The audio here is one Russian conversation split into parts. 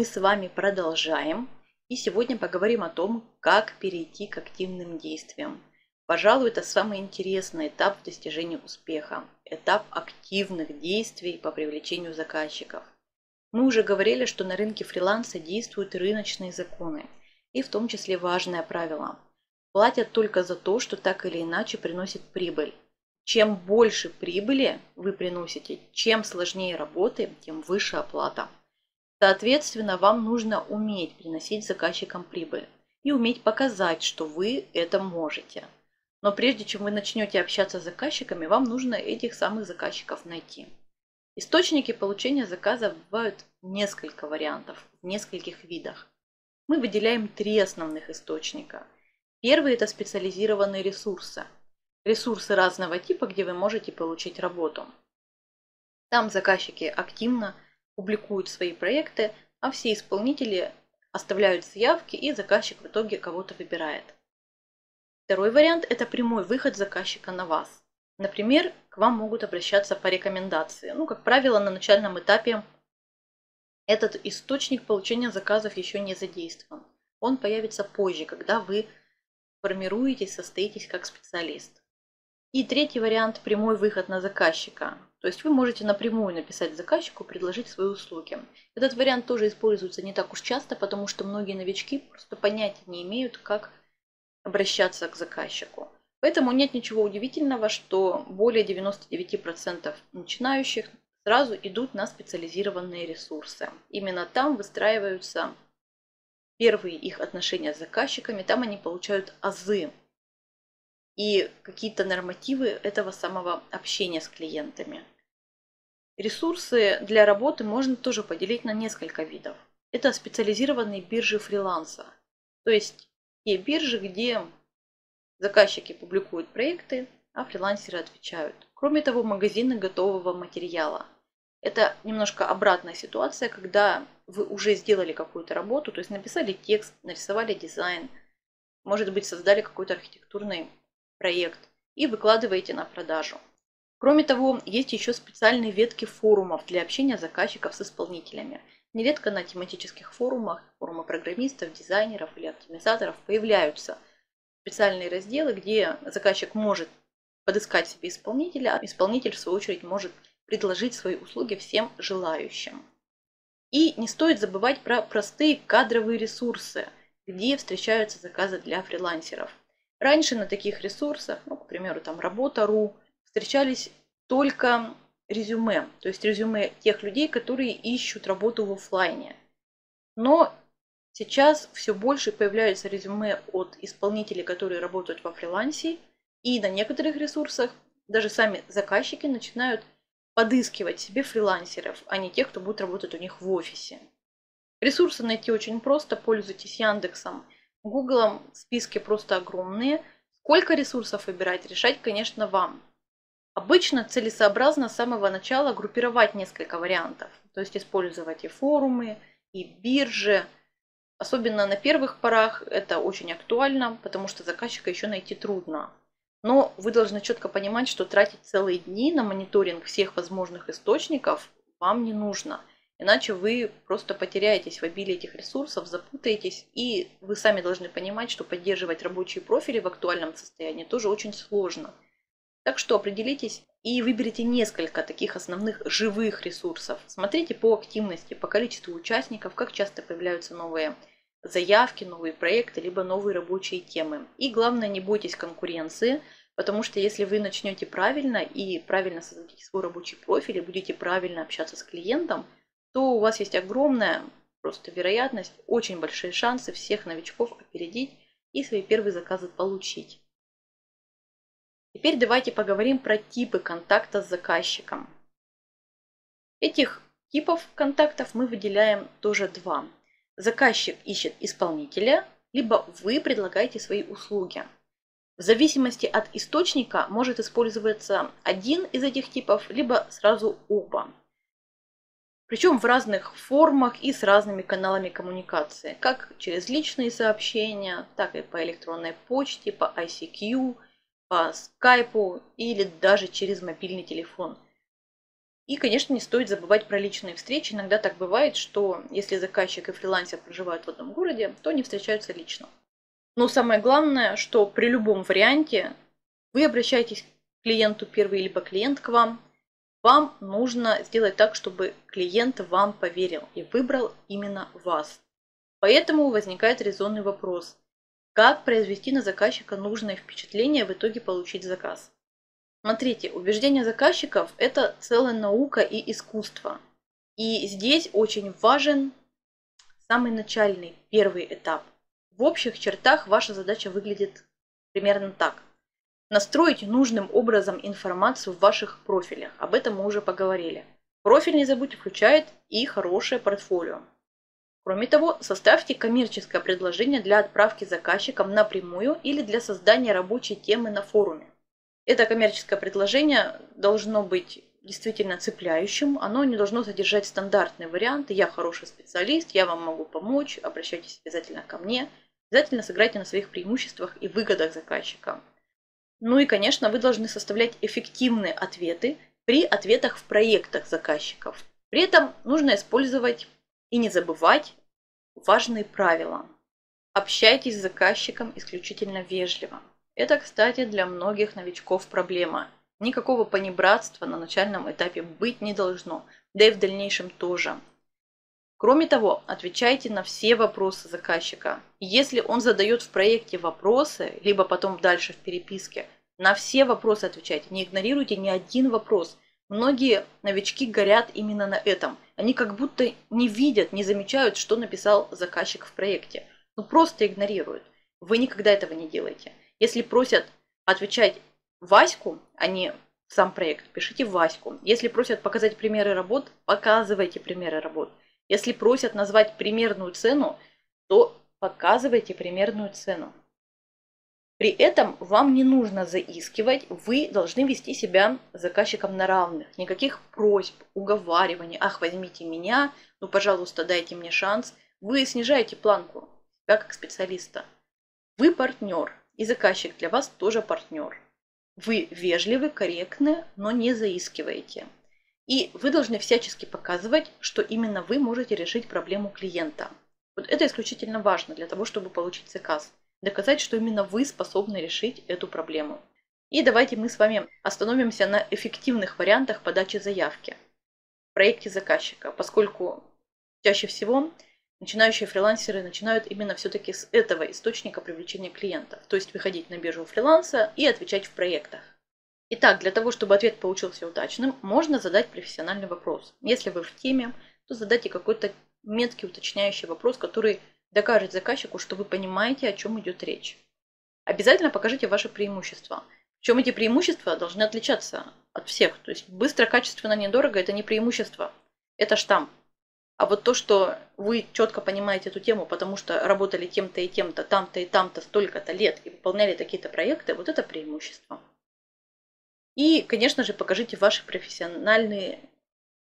мы с вами продолжаем. И сегодня поговорим о том, как перейти к активным действиям. Пожалуй, это самый интересный этап в достижении успеха. Этап активных действий по привлечению заказчиков. Мы уже говорили, что на рынке фриланса действуют рыночные законы. И в том числе важное правило. Платят только за то, что так или иначе приносит прибыль. Чем больше прибыли вы приносите, чем сложнее работы, тем выше оплата. Соответственно, вам нужно уметь приносить заказчикам прибыль и уметь показать, что вы это можете. Но прежде чем вы начнете общаться с заказчиками, вам нужно этих самых заказчиков найти. Источники получения заказа бывают несколько вариантов, в нескольких видах. Мы выделяем три основных источника. Первый – это специализированные ресурсы. Ресурсы разного типа, где вы можете получить работу. Там заказчики активно публикуют свои проекты, а все исполнители оставляют заявки и заказчик в итоге кого-то выбирает. Второй вариант – это прямой выход заказчика на вас. Например, к вам могут обращаться по рекомендации. Ну, как правило, на начальном этапе этот источник получения заказов еще не задействован. Он появится позже, когда вы формируетесь, состоитесь как специалист. И третий вариант – прямой выход на заказчика. То есть вы можете напрямую написать заказчику, предложить свои услуги. Этот вариант тоже используется не так уж часто, потому что многие новички просто понятия не имеют, как обращаться к заказчику. Поэтому нет ничего удивительного, что более 99% начинающих сразу идут на специализированные ресурсы. Именно там выстраиваются первые их отношения с заказчиками, там они получают азы и какие-то нормативы этого самого общения с клиентами. Ресурсы для работы можно тоже поделить на несколько видов. Это специализированные биржи фриланса, то есть те биржи, где заказчики публикуют проекты, а фрилансеры отвечают. Кроме того, магазины готового материала. Это немножко обратная ситуация, когда вы уже сделали какую-то работу, то есть написали текст, нарисовали дизайн, может быть, создали какой-то архитектурный проект и выкладываете на продажу. Кроме того, есть еще специальные ветки форумов для общения заказчиков с исполнителями. Нередко на тематических форумах, форумы программистов, дизайнеров или оптимизаторов появляются специальные разделы, где заказчик может подыскать себе исполнителя, а исполнитель в свою очередь может предложить свои услуги всем желающим. И не стоит забывать про простые кадровые ресурсы, где встречаются заказы для фрилансеров. Раньше на таких ресурсах, ну, к примеру, там работа.ру, встречались только резюме, то есть резюме тех людей, которые ищут работу в офлайне. Но сейчас все больше появляются резюме от исполнителей, которые работают во фрилансе, и на некоторых ресурсах даже сами заказчики начинают подыскивать себе фрилансеров, а не тех, кто будет работать у них в офисе. Ресурсы найти очень просто, пользуйтесь Яндексом – Гуглом списки просто огромные. Сколько ресурсов выбирать, решать, конечно, вам. Обычно целесообразно с самого начала группировать несколько вариантов. То есть использовать и форумы, и биржи. Особенно на первых порах это очень актуально, потому что заказчика еще найти трудно. Но вы должны четко понимать, что тратить целые дни на мониторинг всех возможных источников вам не нужно. Иначе вы просто потеряетесь в обилии этих ресурсов, запутаетесь, и вы сами должны понимать, что поддерживать рабочие профили в актуальном состоянии тоже очень сложно. Так что определитесь и выберите несколько таких основных живых ресурсов. Смотрите по активности, по количеству участников, как часто появляются новые заявки, новые проекты, либо новые рабочие темы. И главное, не бойтесь конкуренции, потому что если вы начнете правильно и правильно создадите свой рабочий профиль и будете правильно общаться с клиентом – то у вас есть огромная просто вероятность, очень большие шансы всех новичков опередить и свои первые заказы получить. Теперь давайте поговорим про типы контакта с заказчиком. Этих типов контактов мы выделяем тоже два. Заказчик ищет исполнителя, либо вы предлагаете свои услуги. В зависимости от источника может использоваться один из этих типов, либо сразу оба. Причем в разных формах и с разными каналами коммуникации, как через личные сообщения, так и по электронной почте, по ICQ, по скайпу или даже через мобильный телефон. И, конечно, не стоит забывать про личные встречи. Иногда так бывает, что если заказчик и фрилансер проживают в одном городе, то они встречаются лично. Но самое главное, что при любом варианте вы обращаетесь к клиенту первый, либо клиент к вам. Вам нужно сделать так, чтобы клиент вам поверил и выбрал именно вас. Поэтому возникает резонный вопрос. Как произвести на заказчика нужное впечатление, в итоге получить заказ? Смотрите, убеждение заказчиков – это целая наука и искусство. И здесь очень важен самый начальный, первый этап. В общих чертах ваша задача выглядит примерно так. Настроить нужным образом информацию в ваших профилях. Об этом мы уже поговорили. Профиль, не забудьте, включает и хорошее портфолио. Кроме того, составьте коммерческое предложение для отправки заказчикам напрямую или для создания рабочей темы на форуме. Это коммерческое предложение должно быть действительно цепляющим, оно не должно содержать стандартные варианты «я хороший специалист», «я вам могу помочь», «обращайтесь обязательно ко мне», обязательно сыграйте на своих преимуществах и выгодах заказчика. Ну и, конечно, вы должны составлять эффективные ответы при ответах в проектах заказчиков. При этом нужно использовать и не забывать важные правила. Общайтесь с заказчиком исключительно вежливо. Это, кстати, для многих новичков проблема. Никакого понебратства на начальном этапе быть не должно, да и в дальнейшем тоже. Кроме того, отвечайте на все вопросы заказчика. Если он задает в проекте вопросы, либо потом дальше в переписке, на все вопросы отвечайте, не игнорируйте ни один вопрос. Многие новички горят именно на этом. Они как будто не видят, не замечают, что написал заказчик в проекте. Ну просто игнорируют. Вы никогда этого не делаете. Если просят отвечать Ваську, а не сам проект, пишите Ваську. Если просят показать примеры работ, показывайте примеры работ. Если просят назвать примерную цену, то показывайте примерную цену. При этом вам не нужно заискивать, вы должны вести себя заказчиком на равных. Никаких просьб, уговариваний, ах, возьмите меня, ну, пожалуйста, дайте мне шанс. Вы снижаете планку себя как специалиста. Вы партнер, и заказчик для вас тоже партнер. Вы вежливы, корректны, но не заискиваете. И вы должны всячески показывать, что именно вы можете решить проблему клиента. Вот это исключительно важно для того, чтобы получить заказ. Доказать, что именно вы способны решить эту проблему. И давайте мы с вами остановимся на эффективных вариантах подачи заявки в проекте заказчика, поскольку чаще всего Начинающие фрилансеры начинают именно все-таки с этого источника привлечения клиентов, то есть выходить на биржу фриланса и отвечать в проектах. Итак, для того, чтобы ответ получился удачным, можно задать профессиональный вопрос. Если вы в теме, то задайте какой-то меткий уточняющий вопрос, который докажет заказчику, что вы понимаете, о чем идет речь. Обязательно покажите ваши преимущества. Причем эти преимущества должны отличаться от всех. То есть быстро, качественно, недорого – это не преимущество, это штамп. А вот то, что вы четко понимаете эту тему, потому что работали тем-то и тем-то, там-то и там-то столько-то лет и выполняли такие-то проекты, вот это преимущество. И, конечно же, покажите ваши профессиональные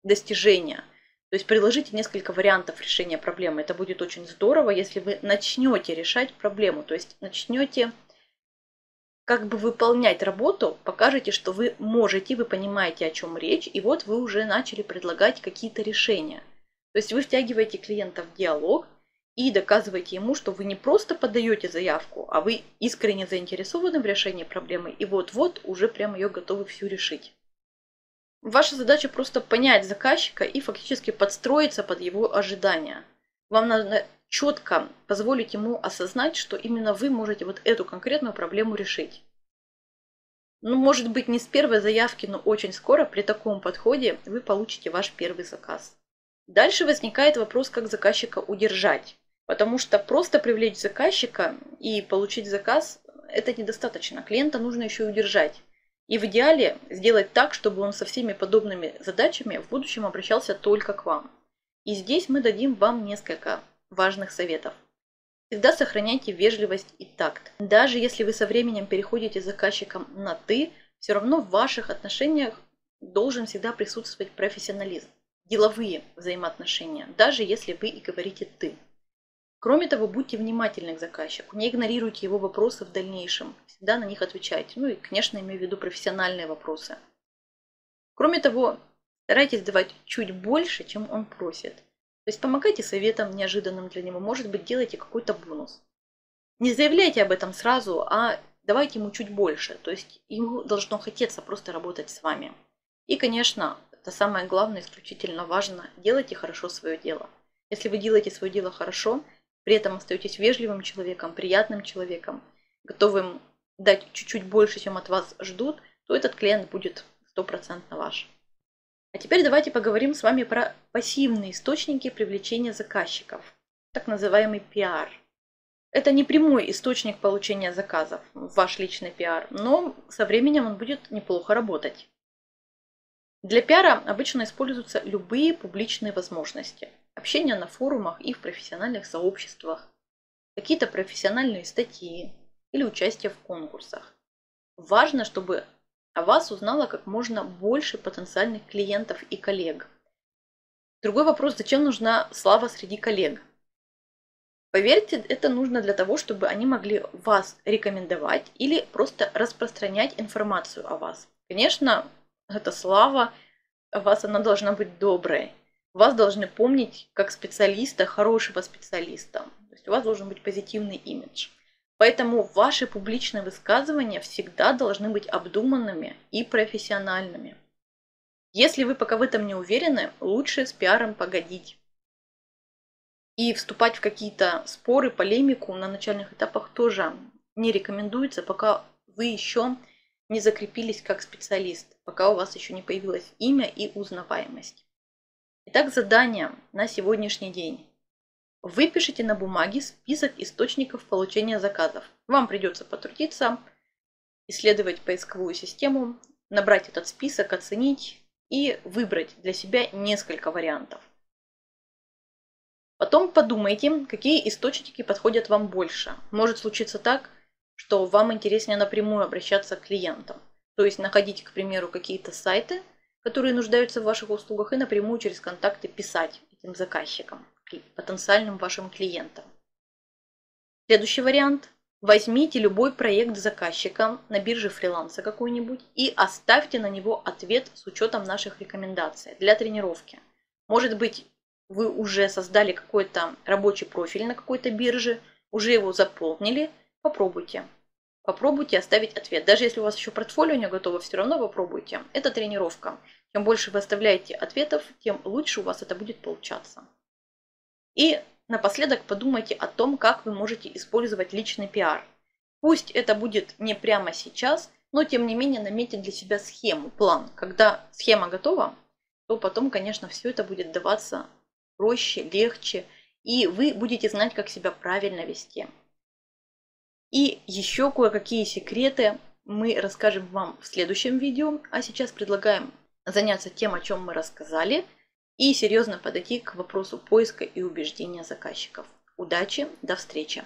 достижения. То есть предложите несколько вариантов решения проблемы. Это будет очень здорово, если вы начнете решать проблему, то есть начнете как бы выполнять работу, покажете, что вы можете, вы понимаете, о чем речь, и вот вы уже начали предлагать какие-то решения. То есть вы втягиваете клиента в диалог и доказываете ему, что вы не просто подаете заявку, а вы искренне заинтересованы в решении проблемы и вот-вот уже прямо ее готовы всю решить. Ваша задача просто понять заказчика и фактически подстроиться под его ожидания. Вам надо четко позволить ему осознать, что именно вы можете вот эту конкретную проблему решить. Ну, может быть, не с первой заявки, но очень скоро при таком подходе вы получите ваш первый заказ. Дальше возникает вопрос, как заказчика удержать. Потому что просто привлечь заказчика и получить заказ – это недостаточно. Клиента нужно еще удержать. И в идеале сделать так, чтобы он со всеми подобными задачами в будущем обращался только к вам. И здесь мы дадим вам несколько важных советов. Всегда сохраняйте вежливость и такт. Даже если вы со временем переходите с заказчиком на «ты», все равно в ваших отношениях должен всегда присутствовать профессионализм деловые взаимоотношения, даже если вы и говорите «ты». Кроме того, будьте внимательны к заказчику, не игнорируйте его вопросы в дальнейшем, всегда на них отвечайте. Ну и, конечно, имею в виду профессиональные вопросы. Кроме того, Старайтесь давать чуть больше, чем он просит. То есть помогайте советам неожиданным для него, может быть, делайте какой-то бонус. Не заявляйте об этом сразу, а давайте ему чуть больше. То есть ему должно хотеться просто работать с вами. И, конечно, это самое главное, исключительно важно, делайте хорошо свое дело. Если вы делаете свое дело хорошо, при этом остаетесь вежливым человеком, приятным человеком, готовым дать чуть-чуть больше, чем от вас ждут, то этот клиент будет стопроцентно ваш. А теперь давайте поговорим с вами про пассивные источники привлечения заказчиков, так называемый пиар. Это не прямой источник получения заказов, ваш личный пиар, но со временем он будет неплохо работать. Для пиара обычно используются любые публичные возможности. Общение на форумах и в профессиональных сообществах, какие-то профессиональные статьи или участие в конкурсах. Важно, чтобы о вас узнало как можно больше потенциальных клиентов и коллег. Другой вопрос, зачем нужна слава среди коллег? Поверьте, это нужно для того, чтобы они могли вас рекомендовать или просто распространять информацию о вас. Конечно, эта слава о вас, она должна быть доброй. Вас должны помнить как специалиста, хорошего специалиста. То есть у вас должен быть позитивный имидж. Поэтому ваши публичные высказывания всегда должны быть обдуманными и профессиональными. Если вы пока в этом не уверены, лучше с пиаром погодить. И вступать в какие-то споры, полемику на начальных этапах тоже не рекомендуется, пока вы еще не закрепились как специалист, пока у вас еще не появилось имя и узнаваемость. Итак, задание на сегодняшний день. Выпишите на бумаге список источников получения заказов. Вам придется потрудиться, исследовать поисковую систему, набрать этот список, оценить и выбрать для себя несколько вариантов. Потом подумайте, какие источники подходят вам больше. Может случиться так, что вам интереснее напрямую обращаться к клиентам. То есть находить, к примеру, какие-то сайты, которые нуждаются в ваших услугах, и напрямую через контакты писать этим заказчикам, потенциальным вашим клиентам. Следующий вариант. Возьмите любой проект заказчика на бирже фриланса какой-нибудь и оставьте на него ответ с учетом наших рекомендаций для тренировки. Может быть, вы уже создали какой-то рабочий профиль на какой-то бирже, уже его заполнили, Попробуйте. Попробуйте оставить ответ. Даже если у вас еще портфолио не готово, все равно попробуйте. Это тренировка. Чем больше вы оставляете ответов, тем лучше у вас это будет получаться. И напоследок подумайте о том, как вы можете использовать личный пиар. Пусть это будет не прямо сейчас, но тем не менее наметьте для себя схему, план. Когда схема готова, то потом, конечно, все это будет даваться проще, легче, и вы будете знать, как себя правильно вести. И еще кое-какие секреты мы расскажем вам в следующем видео, а сейчас предлагаем заняться тем, о чем мы рассказали, и серьезно подойти к вопросу поиска и убеждения заказчиков. Удачи, до встречи!